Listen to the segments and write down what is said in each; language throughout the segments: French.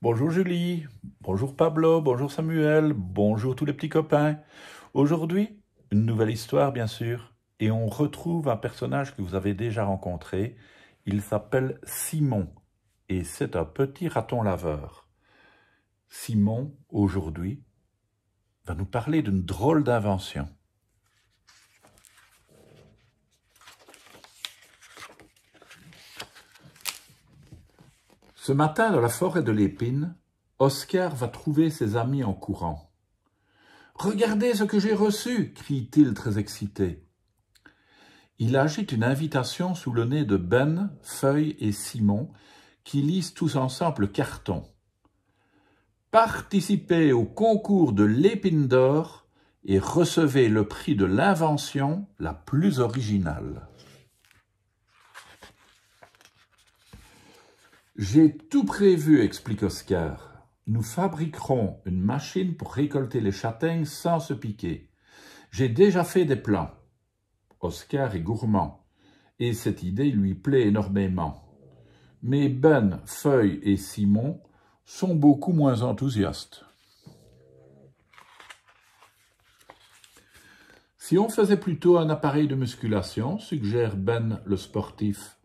Bonjour Julie, bonjour Pablo, bonjour Samuel, bonjour tous les petits copains. Aujourd'hui, une nouvelle histoire bien sûr, et on retrouve un personnage que vous avez déjà rencontré. Il s'appelle Simon, et c'est un petit raton laveur. Simon, aujourd'hui, va nous parler d'une drôle d'invention. Ce matin, dans la forêt de l'épine, Oscar va trouver ses amis en courant. Regardez ce que j'ai reçu crie-t-il très excité. Il agite une invitation sous le nez de Ben, Feuille et Simon, qui lisent tous ensemble le carton. Participez au concours de l'épine d'or et recevez le prix de l'invention la plus originale. J'ai tout prévu, explique Oscar. Nous fabriquerons une machine pour récolter les châtaignes sans se piquer. J'ai déjà fait des plans. Oscar est gourmand, et cette idée lui plaît énormément. Mais Ben, Feuille et Simon sont beaucoup moins enthousiastes. Si on faisait plutôt un appareil de musculation, suggère Ben le sportif,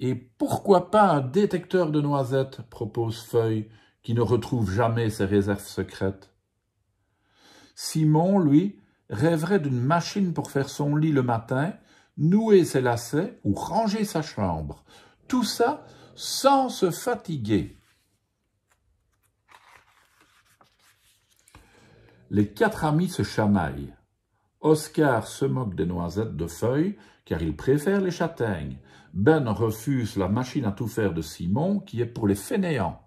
et pourquoi pas un détecteur de noisettes, propose Feuille, qui ne retrouve jamais ses réserves secrètes. Simon, lui, rêverait d'une machine pour faire son lit le matin, nouer ses lacets ou ranger sa chambre. Tout ça sans se fatiguer. Les quatre amis se chamaillent. Oscar se moque des noisettes de feuilles, car il préfère les châtaignes. Ben refuse la machine à tout faire de Simon, qui est pour les fainéants.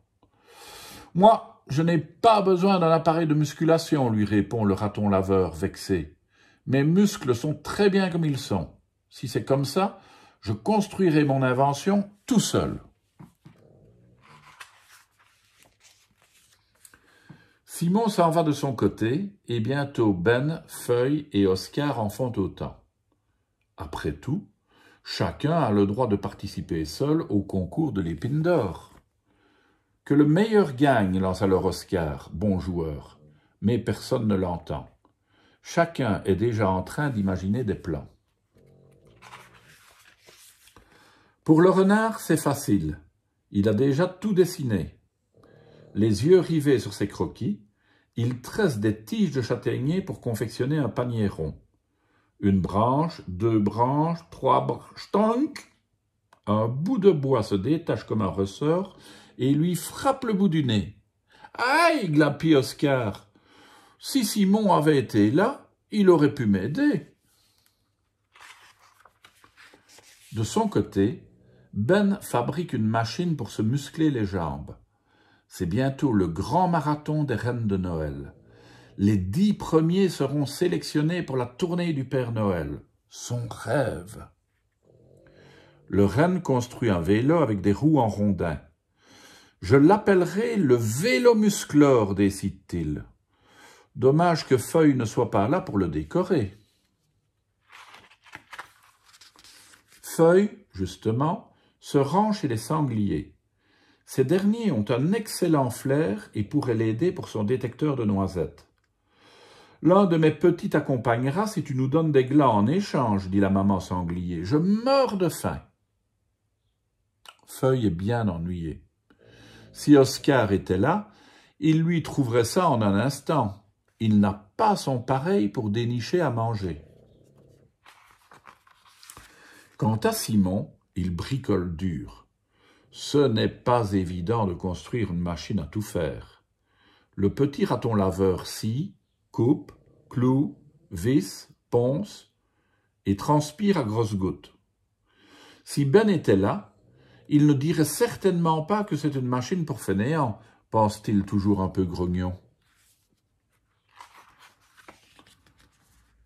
Moi, je n'ai pas besoin d'un appareil de musculation, lui répond le raton laveur, vexé. Mes muscles sont très bien comme ils sont. Si c'est comme ça, je construirai mon invention tout seul. Simon s'en va de son côté, et bientôt Ben, Feuille et Oscar en font autant. Après tout, chacun a le droit de participer seul au concours de l'épine d'or. Que le meilleur gagne, lance alors Oscar, bon joueur, mais personne ne l'entend. Chacun est déjà en train d'imaginer des plans. Pour le renard, c'est facile. Il a déjà tout dessiné. Les yeux rivés sur ses croquis, il tresse des tiges de châtaignier pour confectionner un panier rond. Une branche, deux branches, trois branches, Un bout de bois se détache comme un ressort et lui frappe le bout du nez. Aïe, glapit Oscar. Si Simon avait été là, il aurait pu m'aider. De son côté, Ben fabrique une machine pour se muscler les jambes. C'est bientôt le grand marathon des reines de Noël. Les dix premiers seront sélectionnés pour la tournée du Père Noël. Son rêve. Le reine construit un vélo avec des roues en rondin. Je l'appellerai le vélo musclore, décide-t-il. Dommage que Feuille ne soit pas là pour le décorer. Feuille, justement, se rend chez les sangliers. Ces derniers ont un excellent flair et pourraient l'aider pour son détecteur de noisettes. L'un de mes petits t'accompagnera si tu nous donnes des glands en échange, dit la maman sanglier. Je meurs de faim. Feuille est bien ennuyé. Si Oscar était là, il lui trouverait ça en un instant. Il n'a pas son pareil pour dénicher à manger. Quant à Simon, il bricole dur. Ce n'est pas évident de construire une machine à tout faire. Le petit raton laveur scie, coupe, cloue, visse, ponce et transpire à grosses gouttes. Si Ben était là, il ne dirait certainement pas que c'est une machine pour fainéants, pense-t-il toujours un peu grognon.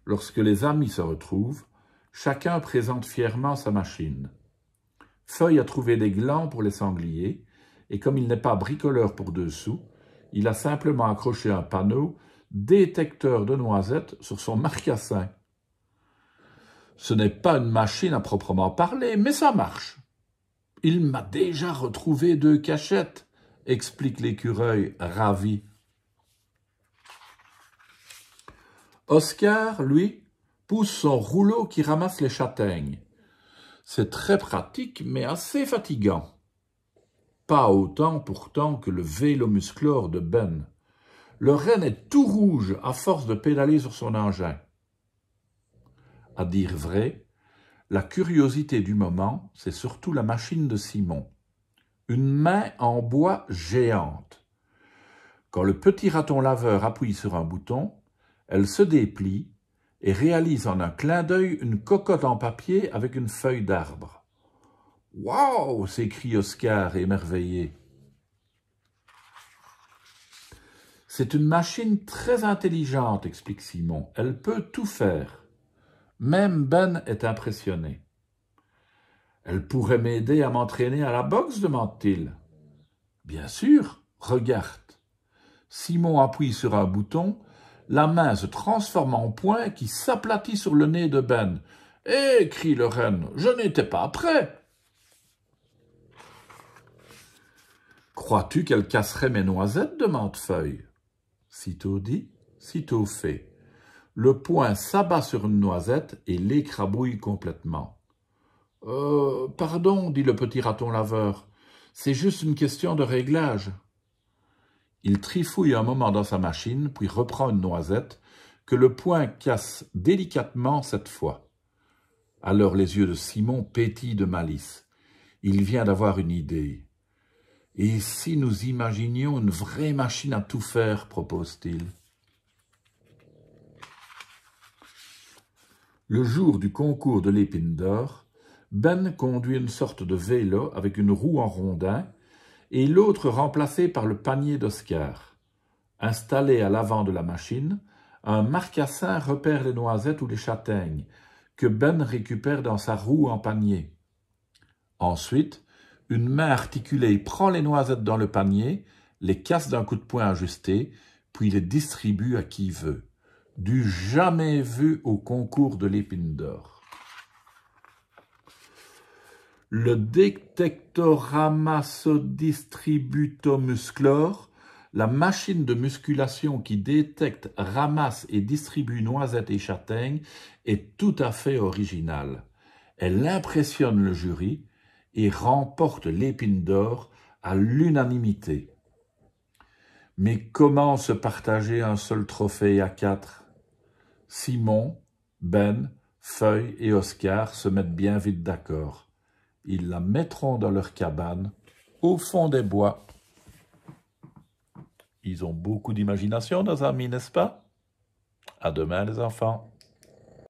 Lorsque les amis se retrouvent, chacun présente fièrement sa machine. Feuille a trouvé des glands pour les sangliers, et comme il n'est pas bricoleur pour deux sous, il a simplement accroché un panneau détecteur de noisettes sur son marcassin. Ce n'est pas une machine à proprement parler, mais ça marche. Il m'a déjà retrouvé deux cachettes, explique l'écureuil ravi. Oscar, lui, pousse son rouleau qui ramasse les châtaignes. C'est très pratique, mais assez fatigant. Pas autant pourtant que le vélo musclore de Ben. Le renne est tout rouge à force de pédaler sur son engin. À dire vrai, la curiosité du moment, c'est surtout la machine de Simon. Une main en bois géante. Quand le petit raton laveur appuie sur un bouton, elle se déplie et réalise en un clin d'œil une cocotte en papier avec une feuille d'arbre. Waouh s'écrie Oscar émerveillé. C'est une machine très intelligente, explique Simon. Elle peut tout faire. Même Ben est impressionné. Elle pourrait m'aider à m'entraîner à la boxe, demande-t-il. Bien sûr, regarde. Simon appuie sur un bouton, la main se transforme en poing qui s'aplatit sur le nez de Ben. Eh crie le renne, je n'étais pas prêt. Crois-tu qu'elle casserait mes noisettes demande Feuille? Sitôt dit, sitôt fait. Le poing s'abat sur une noisette et l'écrabouille complètement. Euh, pardon, dit le petit raton laveur, c'est juste une question de réglage. Il trifouille un moment dans sa machine, puis reprend une noisette, que le poing casse délicatement cette fois. Alors les yeux de Simon pétillent de malice. Il vient d'avoir une idée. Et si nous imaginions une vraie machine à tout faire, propose-t-il. Le jour du concours de l'épine d'or, Ben conduit une sorte de vélo avec une roue en rondin et l'autre remplacé par le panier d'Oscar. Installé à l'avant de la machine, un marcassin repère les noisettes ou les châtaignes, que Ben récupère dans sa roue en panier. Ensuite, une main articulée prend les noisettes dans le panier, les casse d'un coup de poing ajusté, puis les distribue à qui veut. Du jamais vu au concours de l'épine d'or. Le détectoramasodistributomusclore, la machine de musculation qui détecte, ramasse et distribue noisettes et châtaignes, est tout à fait originale. Elle impressionne le jury, et remporte l'épine d'or à l'unanimité. Mais comment se partager un seul trophée à quatre? Simon, Ben, Feuille et Oscar se mettent bien vite d'accord. Ils la mettront dans leur cabane, au fond des bois. Ils ont beaucoup d'imagination, nos amis, n'est-ce pas? À demain, les enfants.